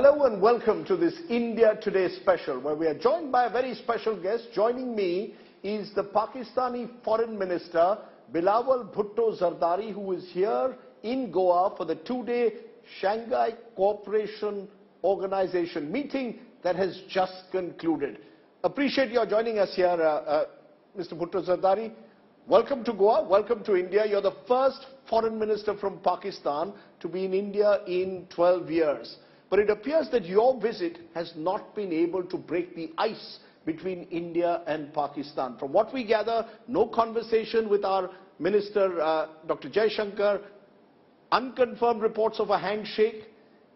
Hello and welcome to this India Today special where we are joined by a very special guest. Joining me is the Pakistani Foreign Minister Bilawal Bhutto Zardari who is here in Goa for the two-day Shanghai Cooperation Organization meeting that has just concluded. Appreciate your joining us here, uh, uh, Mr. Bhutto Zardari. Welcome to Goa, welcome to India. You're the first foreign minister from Pakistan to be in India in 12 years. But it appears that your visit has not been able to break the ice between India and Pakistan. From what we gather, no conversation with our minister, uh, Dr. Jaishankar, unconfirmed reports of a handshake,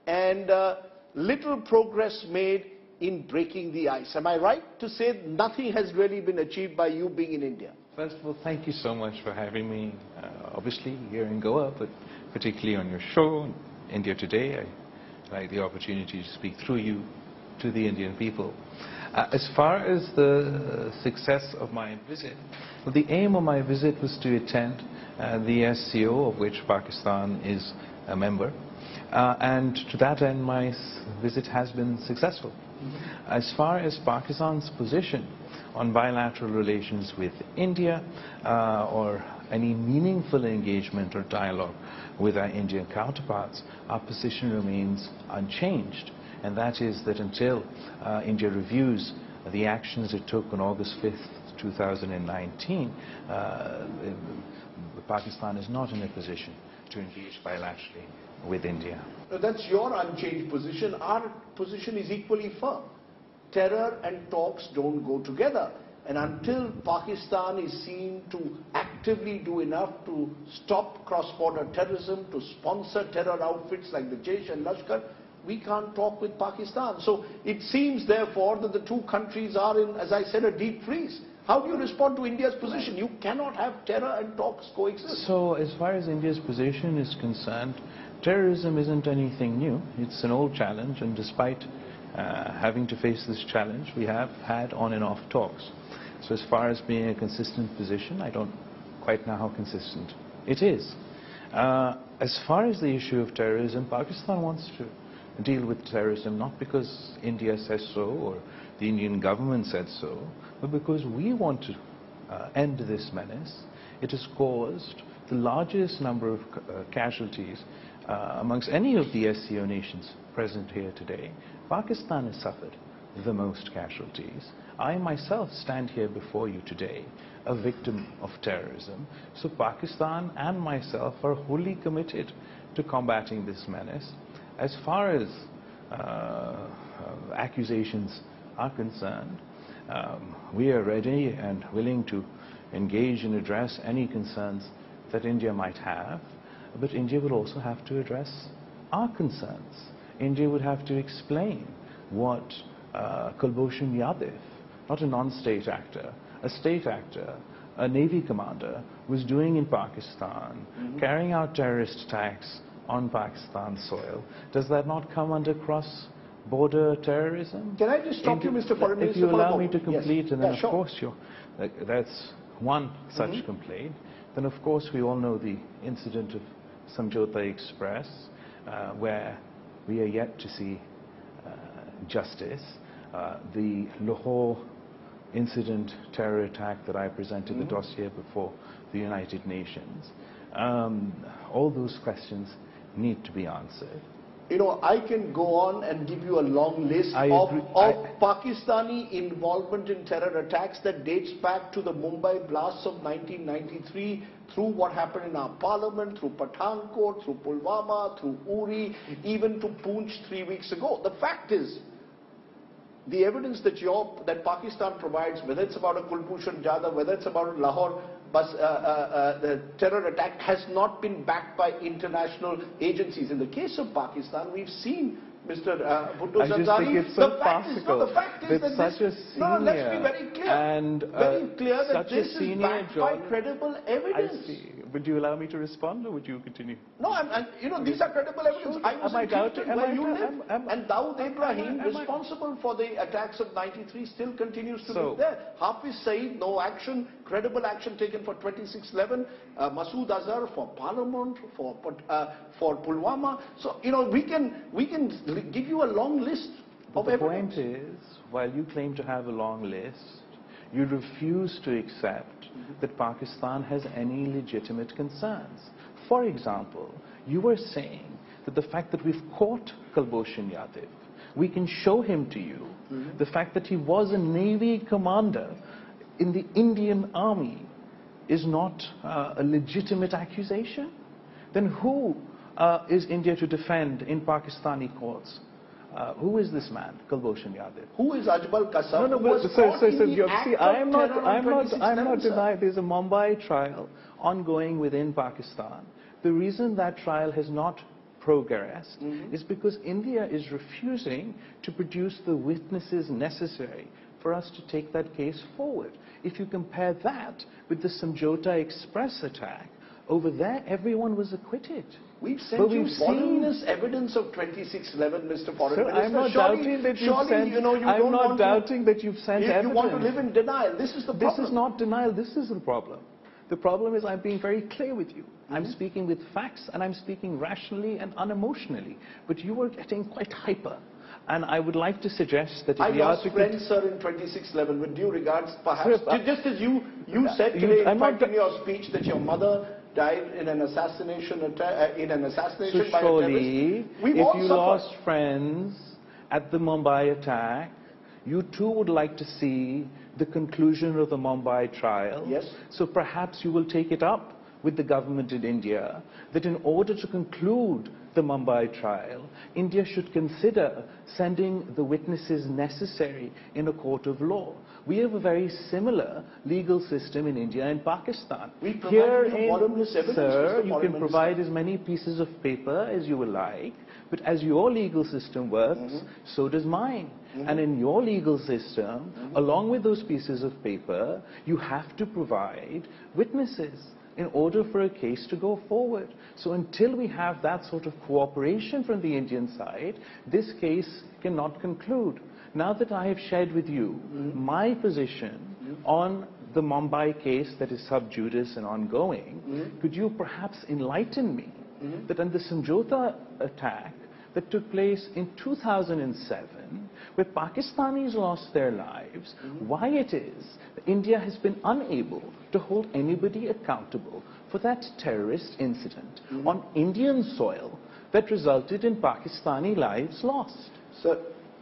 and uh, little progress made in breaking the ice. Am I right to say nothing has really been achieved by you being in India? First of all, thank you so much for having me, uh, obviously here in Goa, but particularly on your show, India Today. I like the opportunity to speak through you to the Indian people. Uh, as far as the success of my visit, well, the aim of my visit was to attend uh, the SCO, of which Pakistan is a member. Uh, and to that end, my visit has been successful. As far as Pakistan's position on bilateral relations with India uh, or any meaningful engagement or dialogue with our Indian counterparts, our position remains unchanged. And that is that until uh, India reviews the actions it took on August 5th, 2019, uh, Pakistan is not in a position to engage bilaterally with India. that's your unchanged position. Our position is equally firm. Terror and talks don't go together. And until Pakistan is seen to actively do enough to stop cross-border terrorism, to sponsor terror outfits like the Jaish and Lashkar, we can't talk with Pakistan. So it seems, therefore, that the two countries are in, as I said, a deep freeze. How do you respond to India's position? You cannot have terror and talks coexist. So as far as India's position is concerned, terrorism isn't anything new. It's an old challenge, and despite having to face this challenge, we have had on and off talks. So as far as being a consistent position, I don't quite know how consistent it is. Uh, as far as the issue of terrorism, Pakistan wants to deal with terrorism not because India says so or the Indian government said so, but because we want to uh, end this menace. It has caused the largest number of uh, casualties uh, amongst any of the SCO nations present here today. Pakistan has suffered the most casualties. I myself stand here before you today, a victim of terrorism. So Pakistan and myself are wholly committed to combating this menace. As far as uh, accusations are concerned, um, we are ready and willing to engage and address any concerns that India might have, but India will also have to address our concerns. India would have to explain what uh, Kulbhushan Yadav, not a non-state actor, a state actor, a Navy commander, was doing in Pakistan, mm -hmm. carrying out terrorist attacks on Pakistan soil. Does that not come under cross-border terrorism? Can I just stop you, Mr. Foreign Minister? If you allow me to complete, yes. and then yeah, of sure. course you that's one such mm -hmm. complaint. Then of course we all know the incident of Samjhauta Express, uh, where we are yet to see uh, justice. Uh, the Lahore incident, terror attack that I presented mm -hmm. the mm-hmm. dossier before the United Nations. Um, all those questions need to be answered. You know, I can go on and give you a long list I of, of Pakistani involvement in terror attacks that dates back to the Mumbai blasts of 1993 through what happened in our parliament, through Pathankot, through Pulwama, through Uri, even to Poonch three weeks ago. The fact is, the evidence that, your, that Pakistan provides, whether it's about a Kulbhushan Jadhav, whether it's about Lahore uh, uh, uh, the terror attack, has not been backed by international agencies. In the case of Pakistan, we've seen Mr. Uh, Bhutto I just think it's so the fact is, no, the fact is that such this, a senior no, let's be very clear, and uh, very clear that this is backed by credible evidence. Would you allow me to respond, or would you continue? No, I'm, I'm, you know, these are credible evidence. I was Am I in doubting- am where I- you live. am- and Dawood Ibrahim, am responsible for the attacks of 93, still continues to So- live there. Hafiz Saeed, no action, credible action taken for 2611. Uh, Masood Azhar for Parliament, for, uh, for Pulwama. So, you know, we can, we can give you a long list But of the evidence. point is, while you claim to have a long list, you refuse to accept that Pakistan has any legitimate concerns. For example, you were saying that the fact that we've caught Kulbhushan Yadav, we can show him to you, the fact that he was a Navy commander in the Indian Army is not uh, a legitimate accusation? Then who uh, is India to defend in Pakistani courts? Uh, who is this man, Kulbhushan Yadav? Who is Ajmal Kasab? No, no, but sir, sir, sir, the you act see, I am not, I'm not, I'm not denying there's a Mumbai trial ongoing within Pakistan. The reason that trial has not progressed Mm-hmm. is because India is refusing to produce the witnesses necessary for us to take that case forward. If you compare that with the Samjhota Express attack, over there everyone was acquitted. We've sent But you we've seen- voluminous evidence of 2611, Mr. Foreign Sir, Minister. I'm not surely, doubting that you've surely, sent, you know, you I'm don't not want to- doubting that you've sent If evidence. you want to live in denial, this is the problem. This is not denial, this is the problem. The problem is I'm being very clear with you. I'm Mm-hmm. speaking with facts and I'm speaking rationally and unemotionally. But you are getting quite hyper. And I would like to suggest that if I are lost to friends, sir, in 2611. With due regards, perhaps, Sir, just as you, you said you- in I'm not in your speech, that your mother died in an assassination, atta- uh, in an assassination So by a surely, if you suffered. lost friends at the Mumbai attack, you too would like to see the conclusion of the Mumbai trial. Yes. So perhaps you will take it up with the government in India that in order to conclude the Mumbai trial, India should consider sending the witnesses necessary in a court of law. We have a very similar legal system in India and Pakistan. We you in- voluminous evidence, Sir, you can provide as many pieces of paper as you will like, but as your legal system works, Mm-hmm. so does mine. And in your legal system, Mm-hmm. along with those pieces of paper, you have to provide witnesses in order for a case to go forward. So until we have that sort of cooperation from the Indian side, this case cannot conclude. Now that I have shared with you Mm-hmm. my position on the Mumbai case that is sub judice and ongoing, Mm-hmm. could you perhaps enlighten me that on the Samjhota attack that took place in 2007, where Pakistanis lost their lives, mm-hmm. why it is that India has been unable to hold anybody accountable for that terrorist incident mm-hmm. on Indian soil that resulted in Pakistani lives lost? Sir,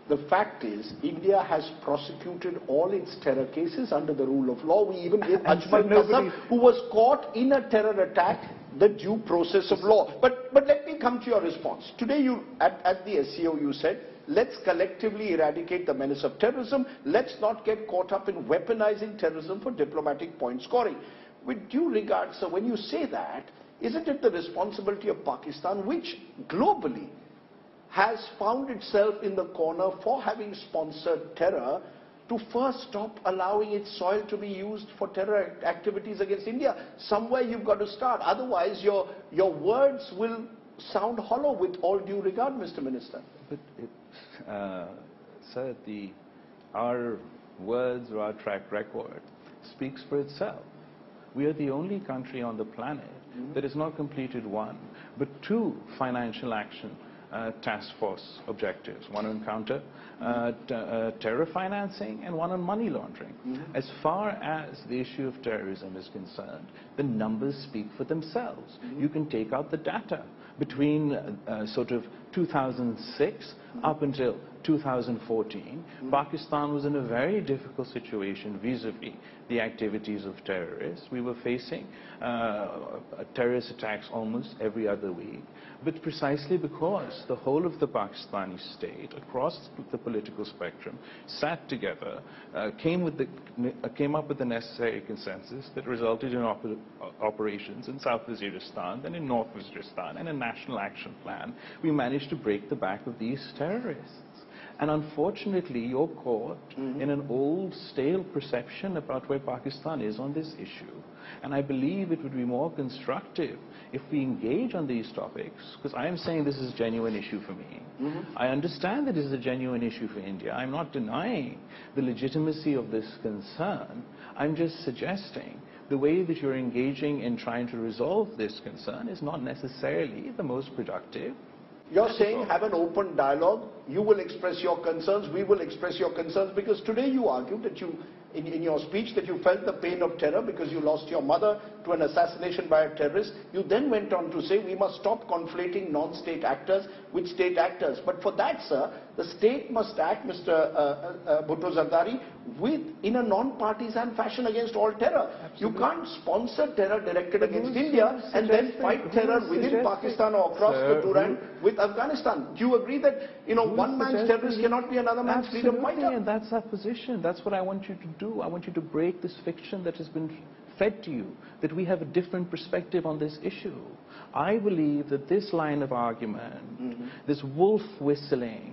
the fact is, India has prosecuted all its terror cases under the rule of law. We even gave Ajmal so Kasab, who was caught in a terror attack, the due process of law. But, but let me come to your response. Today, you, at, at the SCO, you said, let's collectively eradicate the menace of terrorism. Let's not get caught up in weaponizing terrorism for diplomatic point scoring. With due regard, sir, when you say that, isn't it the responsibility of Pakistan, which globally has found itself in the corner for having sponsored terror to first stop allowing its soil to be used for terror activities against India. Somewhere you've got to start. Otherwise, your, your words will sound hollow with all due regard, Mr. Minister. But it, uh, sir, the, our words or our track record speaks for itself. We are the only country on the planet that has not completed one, but two financial action task force objectives, one on counter uh, t- uh, terror financing and one on money laundering. As far as the issue of terrorism is concerned, the numbers speak for themselves. You can take out the data between uh, uh, sort of 2006 up until 2014, Pakistan was in a very difficult situation vis-a-vis the activities of terrorists. We were facing uh, terrorist attacks almost every other week, but precisely because the whole of the Pakistani state, across the political spectrum, sat together, uh, came, with the, uh, came up with the necessary consensus that resulted in oper- uh, operations in South Waziristan and in North Waziristan and a national action plan, we managed to break the back of these terrorists. And unfortunately, you're caught mm-hmm. in an old, stale perception about where Pakistan is on this issue. And I believe it would be more constructive if we engage on these topics, because I am saying this is a genuine issue for me. Mm-hmm. I understand that it is a genuine issue for India. I'm not denying the legitimacy of this concern. I'm just suggesting the way that you're engaging in trying to resolve this concern is not necessarily the most productive. You're saying have an open dialogue. You will express your concerns. We will express your concerns because today you argued that you, in, in your speech, that you felt the pain of terror because you lost your mother to an assassination by a terrorist. You then went on to say we must stop conflating non-state actors with state actors. But for that, sir, the state must act, Mr. Uh, uh, uh, Bhutto Zardari, with in a non-partisan fashion against all terror. You can't sponsor terror directed against India and then fight terror within Pakistan or across Sir, the Durand with Afghanistan. Do you agree that you know one man's suggesting terrorist cannot be another man's freedom Absolutely, fighter? and that's our position. That's what I want you to do. I want you to break this fiction that has been fed to you, that we have a different perspective on this issue. I believe that this line of argument, Mm-hmm. this wolf whistling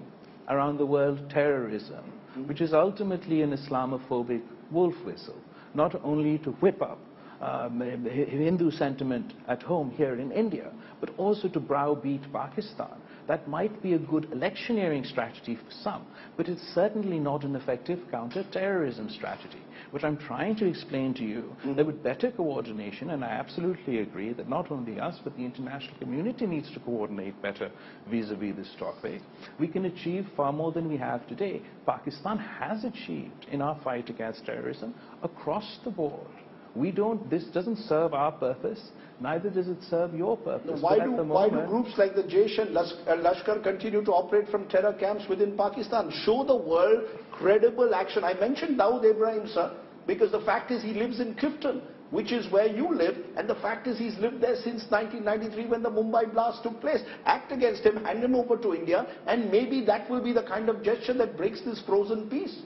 around the world terrorism, Mm-hmm. which is ultimately an Islamophobic wolf whistle, not only to whip up um, Hindu sentiment at home here in India, but also to browbeat Pakistan. That might be a good electioneering strategy for some, but it's certainly not an effective counter-terrorism strategy. What I'm trying to explain to you, mm-hmm. that with better coordination, and I absolutely agree that not only us, but the international community needs to coordinate better vis-a-vis this topic, we can achieve far more than we have today. Pakistan has achieved in our fight against terrorism across the board. We don't, this doesn't serve our purpose, neither does it serve your purpose. Why do, the why do groups like the Jaish and uh, Lashkar continue to operate from terror camps within Pakistan? Show the world credible action. I mentioned Dawood Ibrahim, sir, because the fact is he lives in Clifton, which is where you live, and the fact is he's lived there since 1993 when the Mumbai blast took place. Act against him, hand him over to India, and maybe that will be the kind of gesture that breaks this frozen peace.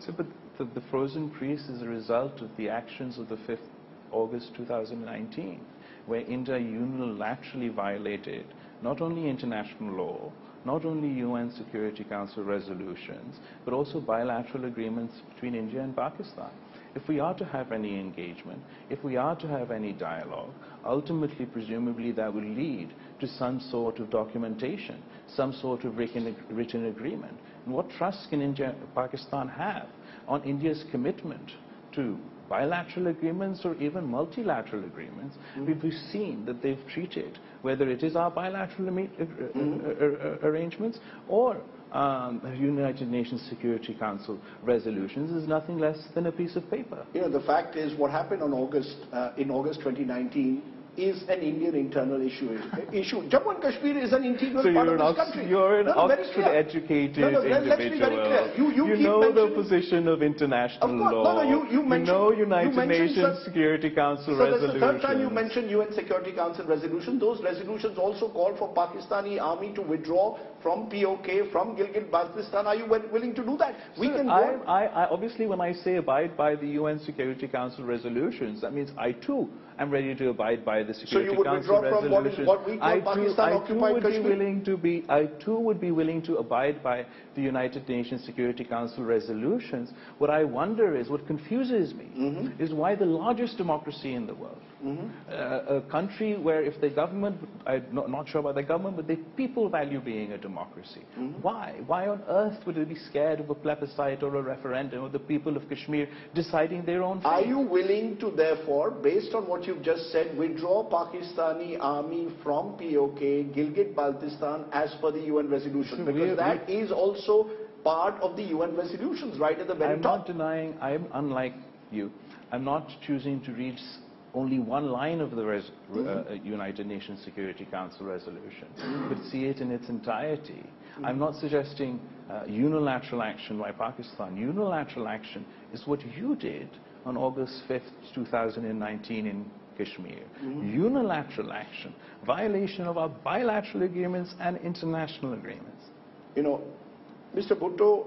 So, but the, the frozen peace is a result of the actions of the 5th August 2019, where India unilaterally violated not only international law, not only UN Security Council resolutions, but also bilateral agreements between India and Pakistan. If we are to have any engagement, if we are to have any dialogue, ultimately, presumably, that will lead to some sort of documentation, some sort of written, written agreement. And what trust can India, Pakistan have on India's commitment to bilateral agreements or even multilateral agreements? We've we've seen that they've treated, whether it is our bilateral uh, uh, arrangements or um, United Nations Security Council resolutions, is nothing less than a piece of paper. You know, the fact is what happened on August, uh, in August 2019 is an Indian internal issue. issue. Jammu and Kashmir is an integral So part you're of an, this country. you're an No, no, Oxford-educated No, no, let- let's be individual. You- you keep know the position of international Of course. No, law. no, you- you mentioned- know you United mentioned, Nations Security Council So resolutions. the third time you mentioned UN Security Council resolution. Those resolutions also call for Pakistani army to withdraw from POK, from Gilgit-Baltistan. Are you willing to do that? We Sir, can go. I, I, I, obviously, when I say abide by the UN Security Council resolutions, that means I too am ready to abide by the Security you would Council withdraw from what is- resolutions. what we call I too, Pakistan I too would be willing to be. I too would be willing to abide by the United Nations Security Council resolutions. What I wonder is, what confuses me, Mm-hmm. is why the largest democracy in the world, uh, a country where if the government, I'm not, not sure about the government, but the people value being a democracy. Mm-hmm. Why? Why on earth would they be scared of a plebiscite or a referendum of the people of Kashmir deciding their own fate? Are you willing to therefore, based on what you've just said, withdraw Pakistani army from POK, Gilgit-Baltistan as per the UN resolution? So Because that is also part of the UN resolutions, right at the very I'm top. not denying, I'm unlike you. I'm not choosing to read only one line of the res- Mm-hmm. uh, United Nations Security Council resolution, but see it in its entirety. I'm not suggesting uh, unilateral action by Pakistan. Unilateral action is what you did on August 5th, 2019 in Kashmir. Mm-hmm. Unilateral action, violation of our bilateral agreements and international agreements. You know, Mr. Bhutto,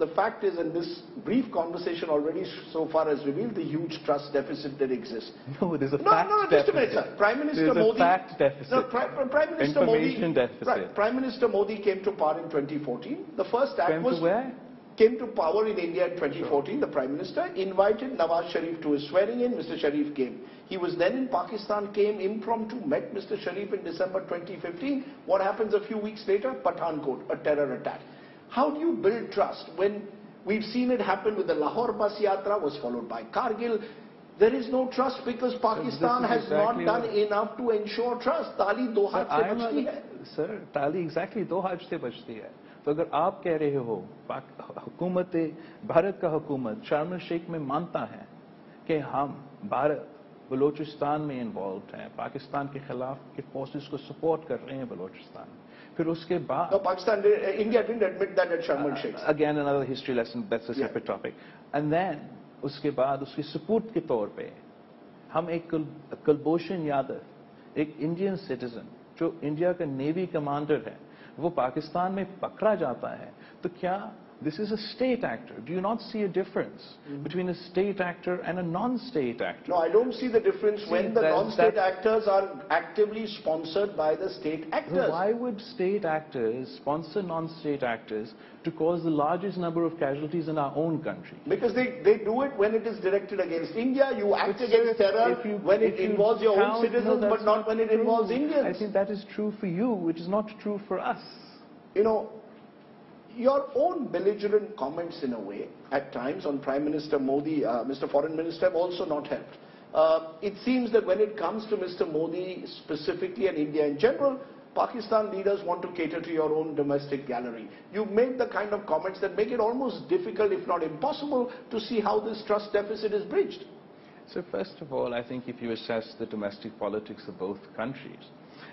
the fact is, and this brief conversation already so far has revealed the huge trust deficit that exists. No, there's a No, fact no, deficit. just a minute, sir. Prime Minister there's Modi. a fact deficit. No, Pri- Pri- Prime Minister Information Modi. deficit. Right. Prime Minister Modi came to power in 2014. The first act Came was to where? came to power in India in 2014. The Prime Minister invited Nawaz Sharif to his swearing in. Mr. Sharif came. He was then in Pakistan, came impromptu, met Mr. Sharif in December 2015. What happens a few weeks later? Pathankot, a terror attack. How do you build trust when we've seen it happen with the Lahore Bus Yatra was followed by Kargil. There is no trust because Pakistan so has exactly not done enough to ensure trust. Tali do ہاتھ سے بچتی ہے سر تالی exactly do ہاتھ سے بچتی ہے تو اگر آپ کہہ رہے ہو حکومت بھارت کا حکومت شارم الشیخ میں مانتا ہے کہ ہم بھارت بلوچستان میں انوالوڈ ہیں پاکستان کے خلاف کے فورسز کو سپورٹ کر رہے ہیں بلوچستان फिर उसके बाद Pakistan India did, admit that at el Sheikh. Again another history lesson that's a separate topic and then उसके बाद उसके सपूत के तौर पे हम एक कुल, कुलभूषण यादव एक इंडियन सिटीजन जो इंडिया का नेवी कमांडर है वो पाकिस्तान में पकड़ा जाता है तो क्या This is a state actor. Do you not see a difference mm -hmm. between a state actor and a non-state actor? No, I don't see the difference see, when the non-state actors are actively sponsored by the state actors. Why would state actors sponsor non-state actors to cause the largest number of casualties in our own country? Because they, they do it when it is directed against India. You act it's against terror you, when it involves your own citizens, no, but not when it involves Indians. I think that is true for you, which is not true for us. You know, your own belligerent comments in a way, at times on Prime Minister Modi, uh, Mr. Foreign Minister, have also not helped. Uh, it seems that when it comes to Mr. Modi specifically and India in general, Pakistan leaders want to cater to your own domestic gallery. You've made the kind of comments that make it almost difficult, if not impossible, to see how this trust deficit is bridged. So first of all, I think if you assess the domestic politics of both countries,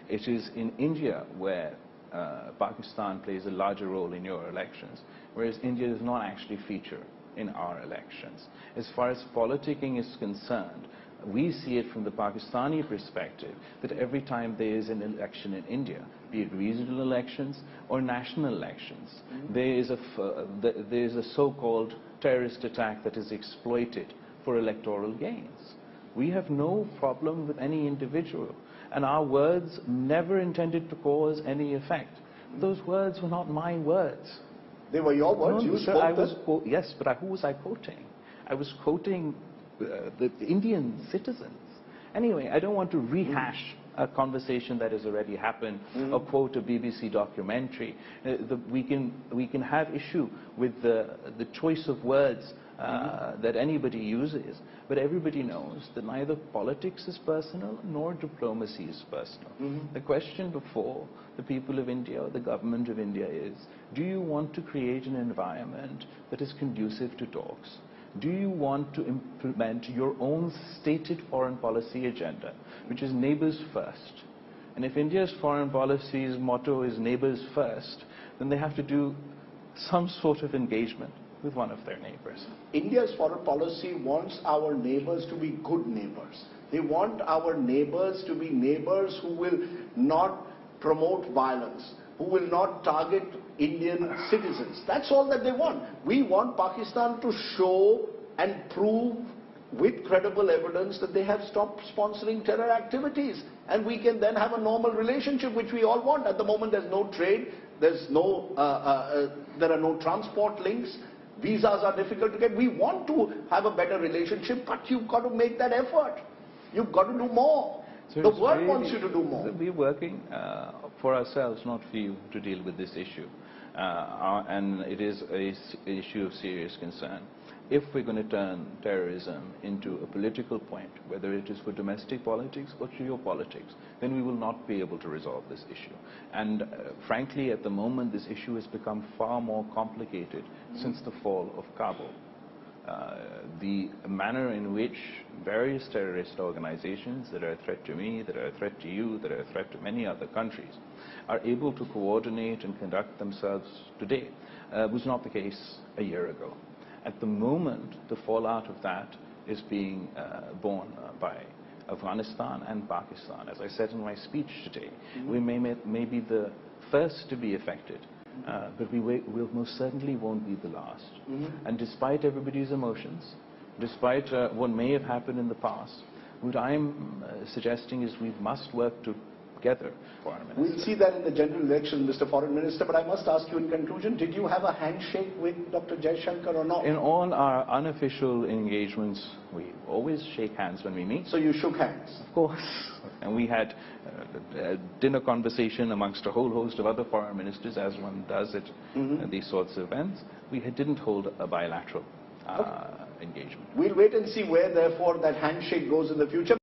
it is in India where uh, Pakistan plays a larger role in your elections, whereas India does not actually feature in our elections. As far as politicking is concerned, we see it from the Pakistani perspective that every time there is an election in India, be it regional elections or national elections, there is a, uh, th- there is a so-called terrorist attack that is exploited for electoral gains. We have no problem with any individual, and our words never intended to cause any effect. Those words were not my words. They were your words. No, you sir, I was yes, but I, who was I quoting? I was quoting uh, the Indian citizens. Anyway, I don't want to rehash a conversation that has already happened or quote a BBC documentary. Uh, the, we, can, we can have issue with the, the choice of words uh, that anybody uses, but everybody knows that neither politics is personal nor diplomacy is personal. The question before the people of India or the government of India is, do you want to create an environment that is conducive to talks? Do you want to implement your own stated foreign policy agenda, which is neighbors first? And if India's foreign policy's motto is neighbors first, then they have to do some sort of engagement with one of their neighbors. India's foreign policy wants our neighbors to be good neighbors. They want our neighbors to be neighbors who will not promote violence, who will not target Indian citizens. That's all that they want. We want Pakistan to show and prove with credible evidence that they have stopped sponsoring terror activities. And we can then have a normal relationship, which we all want. At the moment, there's no trade, there's no, uh, uh, uh, there are no transport links, visas are difficult to get. We want to have a better relationship, but you've got to make that effort. You've got to do more. So the world really- wants you to do more. We're working uh, for ourselves, not for you, to deal with this issue. Uh, and it is an issue of serious concern. If we're going to turn terrorism into a political point, whether it is for domestic politics or geopolitics, then we will not be able to resolve this issue. And uh, frankly, at the moment, this issue has become far more complicated since the fall of Kabul the manner in which various terrorist organizations that are a threat to me, that are a threat to you, that are a threat to many other countries, are able to coordinate and conduct themselves today uh, was not the case a year ago. At the moment, the fallout of that is being uh, borne uh, by Afghanistan and Pakistan. As I said in my speech today, we may, may, may be the first to be affected uh, but we wa- will most certainly won't be the last. And despite everybody's emotions, despite uh, what may have happened in the past, what I'm uh, suggesting is we must work together, Foreign Minister. We'll see that in the general election, Mr. Foreign Minister, but I must ask you in conclusion, did you have a handshake with Dr. Jaishankar or not? In all our unofficial engagements, we always shake hands when we meet. So you shook hands. Of course. And we had uh, a dinner conversation amongst a whole host of other foreign ministers, as one does at uh, these sorts of events. We didn't hold a bilateral uh, engagement. We'll wait and see where, therefore, that handshake goes in the future.